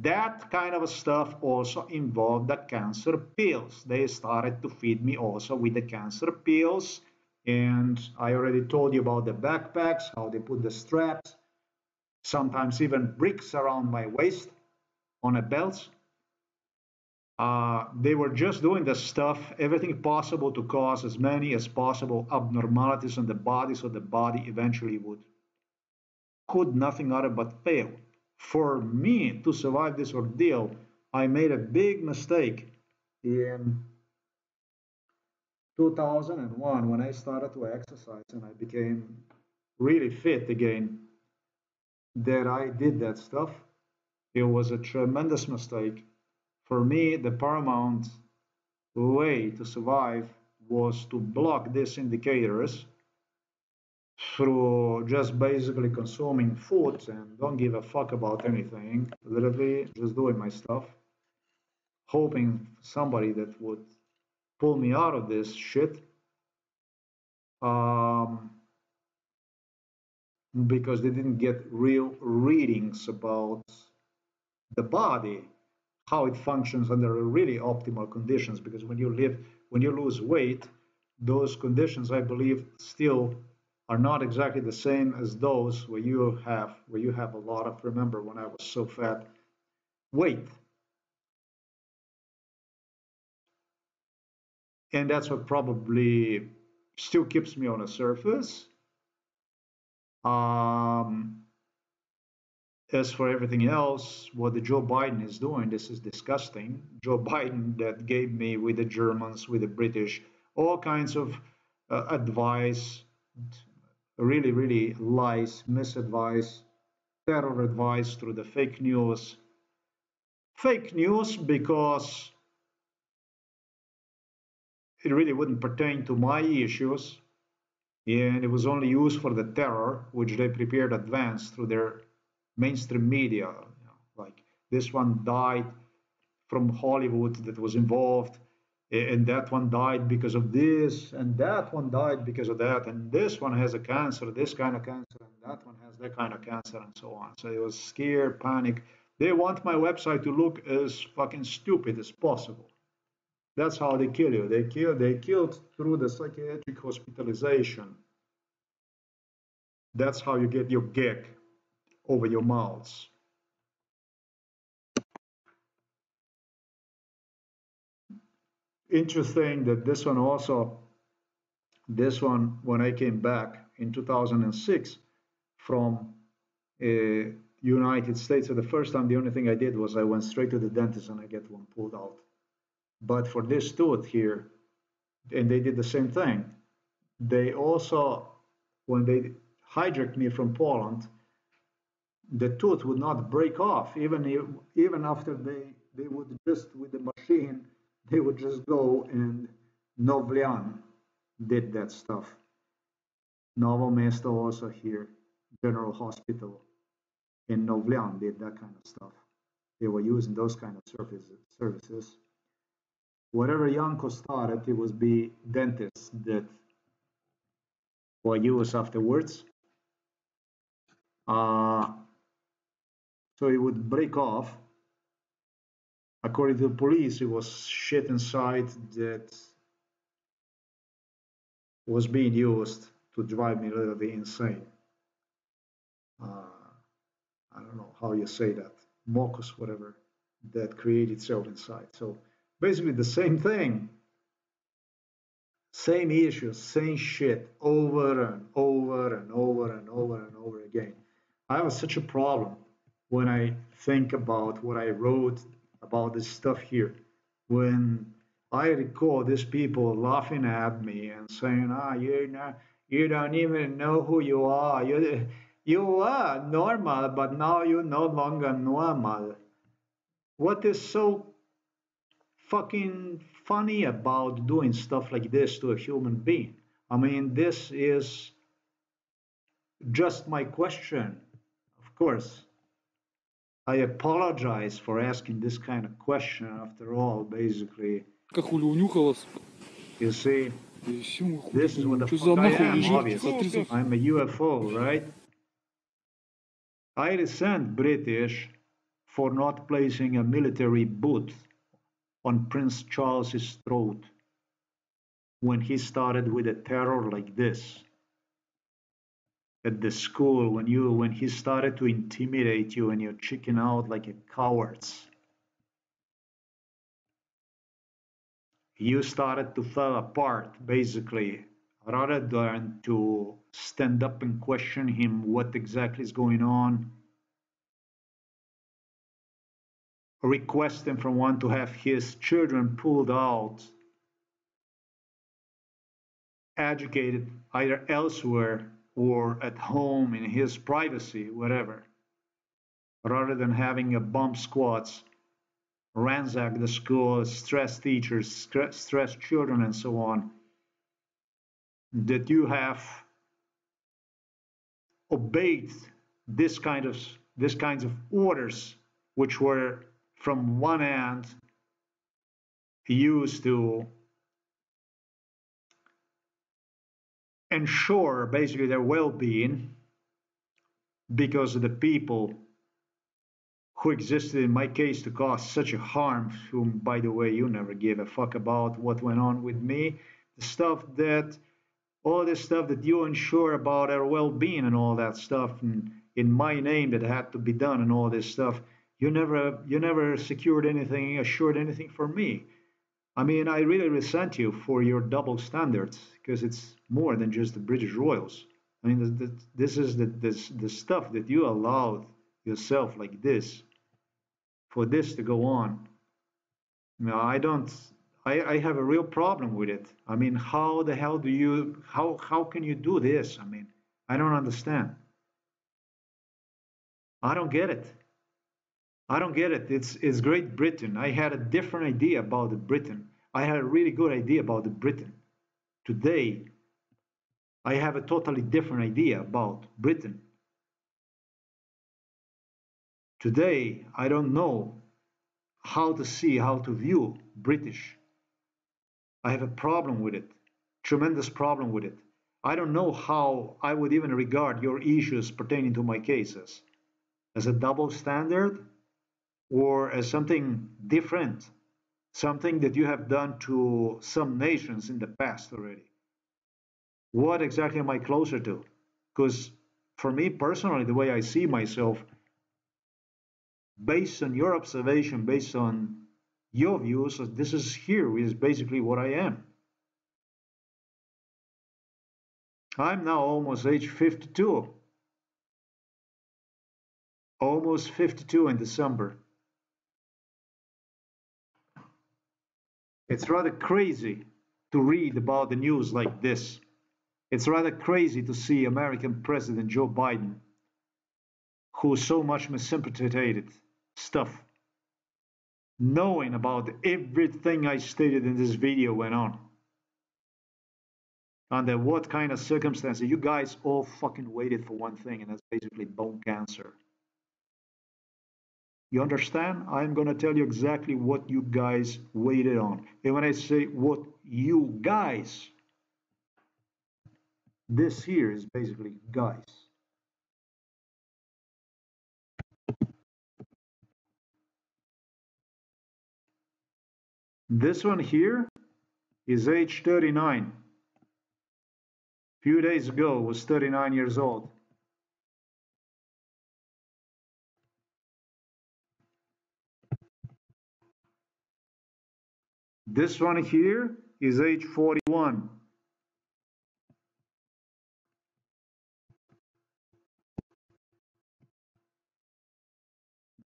that kind of stuff also involved the cancer pills. They started to feed me also with the cancer pills. And I already told you about the backpacks, how they put the straps, sometimes even bricks around my waist on a belt. Uh, they were just doing the stuff, everything possible to cause as many as possible abnormalities in the body so the body eventually would could nothing other but fail for me to survive this ordeal, I made a big mistake in 2001 when I started to exercise and I became really fit again. That I did that stuff. It was a tremendous mistake. For me, the paramount way to survive was to block these indicators through just basically consuming food and don't give a fuck about anything, literally just doing my stuff, hoping somebody that would pull me out of this shit. Um, because they didn't get real readings about the body, how it functions under really optimal conditions. Because when you live, when you lose weight, those conditions, I believe, still are not exactly the same as those where you have where you have a lot of remember when I was so fat weight and that's what probably still keeps me on the surface um, as for everything else, what the Joe Biden is doing, this is disgusting. Joe Biden that gave me with the Germans, with the British, all kinds of uh, advice, really, really lies, misadvice, terror advice through the fake news. Fake news because it really wouldn't pertain to my issues and it was only used for the terror which they prepared advance through their mainstream media you know, like this one died from hollywood that was involved and that one died because of this and that one died because of that and this one has a cancer this kind of cancer and that one has that kind of cancer and so on so it was scared panic they want my website to look as fucking stupid as possible that's how they kill you. They kill. They killed through the psychiatric hospitalization. That's how you get your gag over your mouths. Interesting that this one also, this one when I came back in 2006 from uh, United States, so the first time the only thing I did was I went straight to the dentist and I get one pulled out. But for this tooth here, and they did the same thing. They also, when they hijacked me from Poland, the tooth would not break off, even if, even after they they would just with the machine, they would just go and Novlian did that stuff. Novo Mesto also here, General Hospital in Novlian did that kind of stuff. They were using those kind of services. services whatever Yanko started, it was be dentists that were used afterwards. Uh, so it would break off. According to the police, it was shit inside that was being used to drive me literally insane. Uh, I don't know how you say that, mucus, whatever, that created itself inside. So basically the same thing. Same issues, same shit over and over and over and over and over again. I have such a problem when I think about what I wrote about this stuff here. When I recall these people laughing at me and saying, "Ah, you you don't even know who you are. You you are normal, but now you're no longer normal." What is so fucking funny about doing stuff like this to a human being? I mean, this is just my question. Of course, I apologize for asking this kind of question. After all, basically, you see, this is what the fuck I am, obviously. I'm a UFO, right? I resent British for not placing a military boot on Prince Charles's throat when he started with a terror like this at the school when you when he started to intimidate you and you're chicken out like a cowards you started to fall apart basically rather than to stand up and question him what exactly is going on. Requesting from one to have his children pulled out, educated either elsewhere or at home in his privacy, whatever, rather than having a bomb squads ransack the school, stress teachers, stress children, and so on, that you have obeyed this kind of this kinds of orders which were from one end used to ensure basically their well-being because of the people who existed in my case to cause such a harm whom by the way you never gave a fuck about what went on with me the stuff that all this stuff that you ensure about our well-being and all that stuff and in my name that had to be done and all this stuff you never you never secured anything, assured anything for me. I mean, I really resent you for your double standards because it's more than just the British Royals. I mean, this is the the stuff that you allowed yourself like this for this to go on. No, I don't. I, I have a real problem with it. I mean, how the hell do you how how can you do this? I mean, I don't understand. I don't get it. I don't get it. It's it's Great Britain. I had a different idea about the Britain. I had a really good idea about the Britain. Today, I have a totally different idea about Britain. Today, I don't know how to see, how to view British. I have a problem with it, tremendous problem with it. I don't know how I would even regard your issues pertaining to my cases as a double standard or as something different, something that you have done to some nations in the past already. What exactly am I closer to? Because for me personally, the way I see myself, based on your observation, based on your views, uh, this is here is basically what I am. I'm now almost age 52. Almost 52 in December. It's rather crazy to read about the news like this. It's rather crazy to see American President Joe Biden, who so much misinterpreted stuff, knowing about everything I stated in this video went on. Under what kind of circumstances? You guys all fucking waited for one thing and that's basically bone cancer you understand? I'm going to tell you exactly what you guys waited on. And when i say what you guys this here is basically guys. This one here is age 39 A few days ago was 39 years old. This one here is age 41.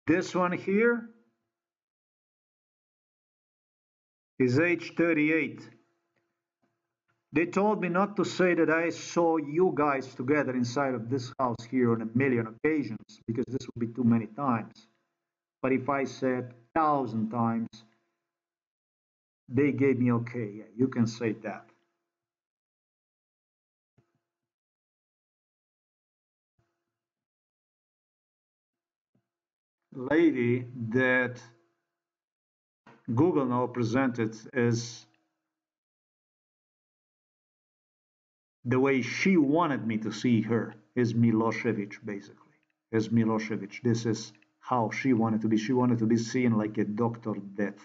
This one here is age 38. They told me not to say that I saw you guys together inside of this house here on a million occasions, because this would be too many times. But if I said thousand times, they gave me okay, yeah, you can say that. Lady that Google now presented as the way she wanted me to see her is Milosevic, basically. Is Milosevic. This is how she wanted to be. She wanted to be seen like a Doctor Death.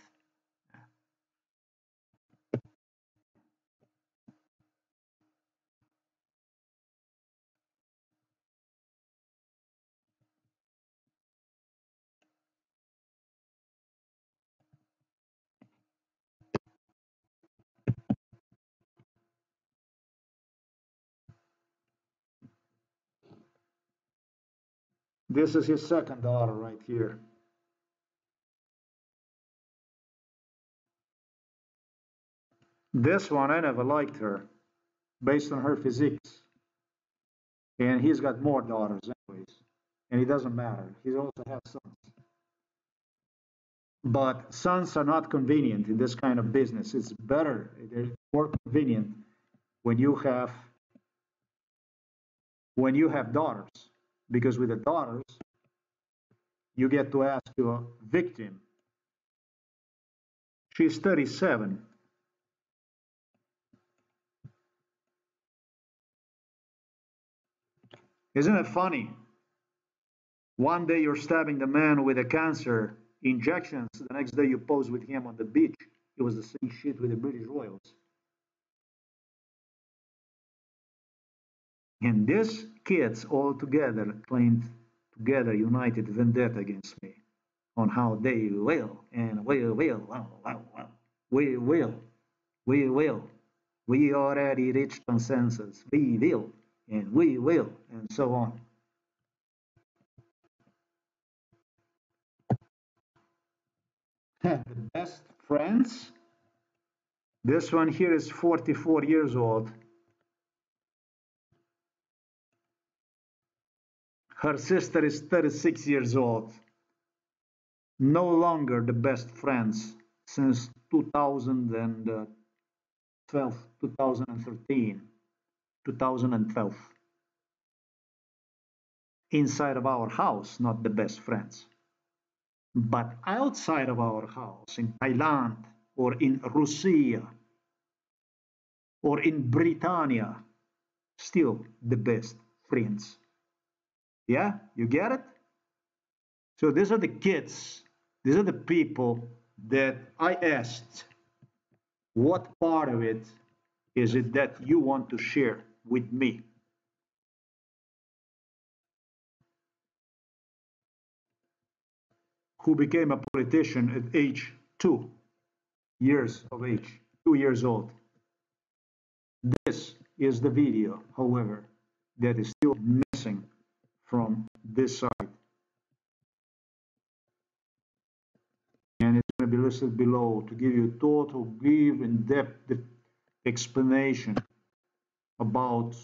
This is his second daughter right here. This one, I never liked her, based on her physiques. And he's got more daughters anyways. And it doesn't matter. He also has sons. But sons are not convenient in this kind of business. It's better, they're more convenient when you have when you have daughters because with the daughters, you get to ask your victim. She's 37. Isn't it funny? One day you're stabbing the man with a cancer injections, the next day you pose with him on the beach. It was the same shit with the British Royals. And these kids all together claimed together united vendetta against me on how they will and we will, we will, we will, we already reached consensus, we will, and we will, and so on. the best friends. This one here is 44 years old Her sister is 36 years old. No longer the best friends since 2012, 2013, 2012. Inside of our house, not the best friends. But outside of our house, in Thailand or in Russia or in Britannia, still the best friends. Yeah, you get it? So these are the kids, these are the people that I asked, what part of it is it that you want to share with me? Who became a politician at age two years of age, two years old. This is the video, however, that is still this side. And it's going to be listed below to give you a total, give in-depth explanation about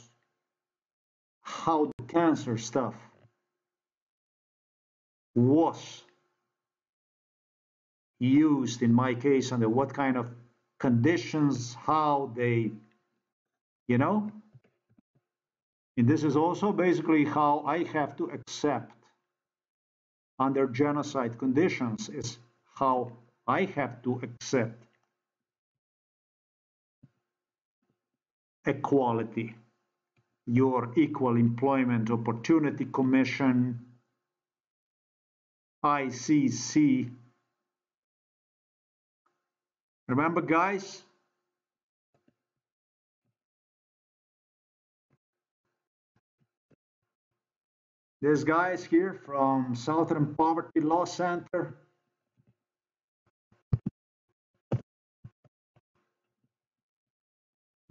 how the cancer stuff was used in my case under what kind of conditions, how they, you know. And this is also basically how I have to accept under genocide conditions is how I have to accept equality, your Equal Employment Opportunity Commission, ICC Remember, guys? There's guys here from Southern Poverty Law Center.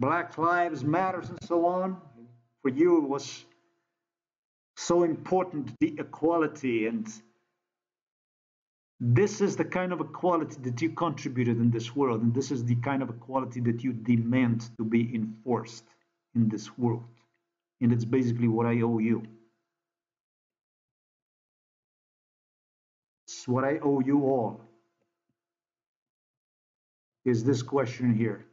Black Lives Matters and so on. For you, it was so important the equality and this is the kind of equality that you contributed in this world, and this is the kind of equality that you demand to be enforced in this world. And it's basically what I owe you. What I owe you all. Is this question here.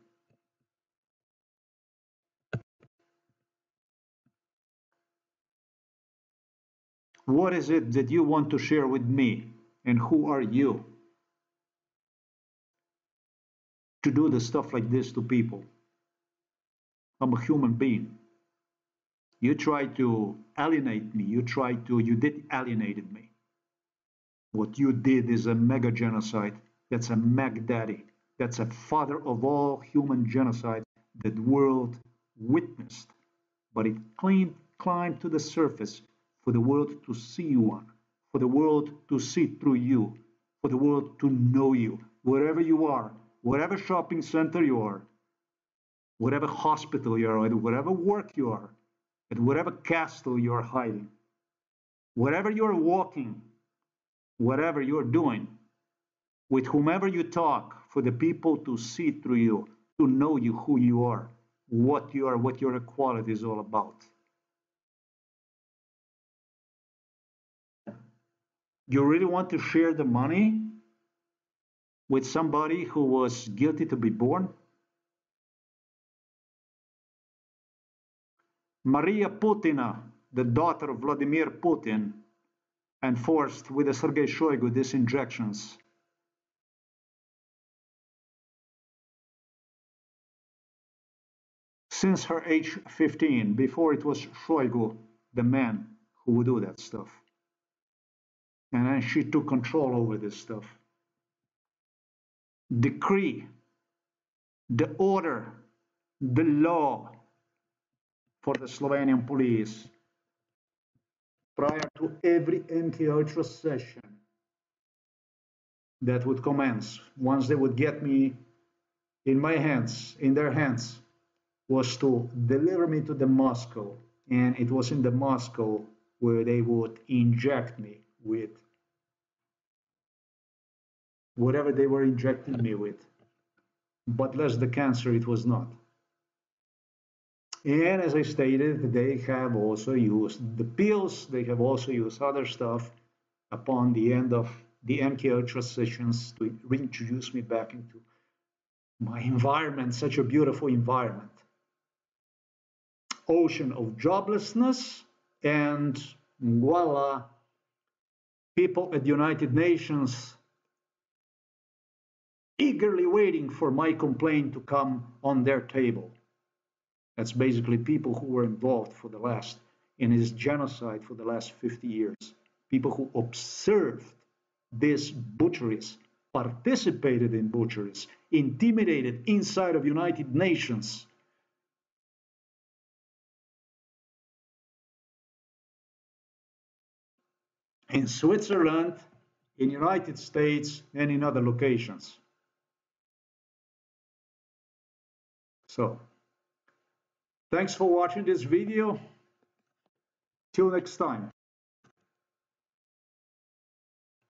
What is it that you want to share with me? And who are you to do the stuff like this to people? I'm a human being. You try to alienate me. You try to, you did alienated me. What you did is a mega genocide. That's a Mag Daddy. That's a father of all human genocide that the world witnessed. But it climbed, climbed to the surface for the world to see one for the world to see through you, for the world to know you, wherever you are, whatever shopping center you are, whatever hospital you are at, whatever work you are, at whatever castle you are hiding, wherever you are walking, whatever you are doing, with whomever you talk, for the people to see through you, to know you, who you are, what you are, what your equality is all about. you really want to share the money with somebody who was guilty to be born? Maria Putina, the daughter of Vladimir Putin, enforced with the Sergei Shoigu these injections. Since her age 15, before it was Shoigu, the man who would do that stuff. And then she took control over this stuff. Decree, the order, the law for the Slovenian police prior to every MK session that would commence once they would get me in my hands, in their hands, was to deliver me to the Moscow. And it was in the Moscow where they would inject me with whatever they were injecting me with. But less the cancer, it was not. And as I stated, they have also used the pills, they have also used other stuff upon the end of the MK sessions to reintroduce me back into my environment, such a beautiful environment. Ocean of joblessness, and voila, people at the United Nations eagerly waiting for my complaint to come on their table. That's basically people who were involved for the last in this genocide for the last 50 years. People who observed these butcheries, participated in butcheries, intimidated inside of United Nations. In Switzerland, in United States, and in other locations. So, thanks for watching this video. Till next time.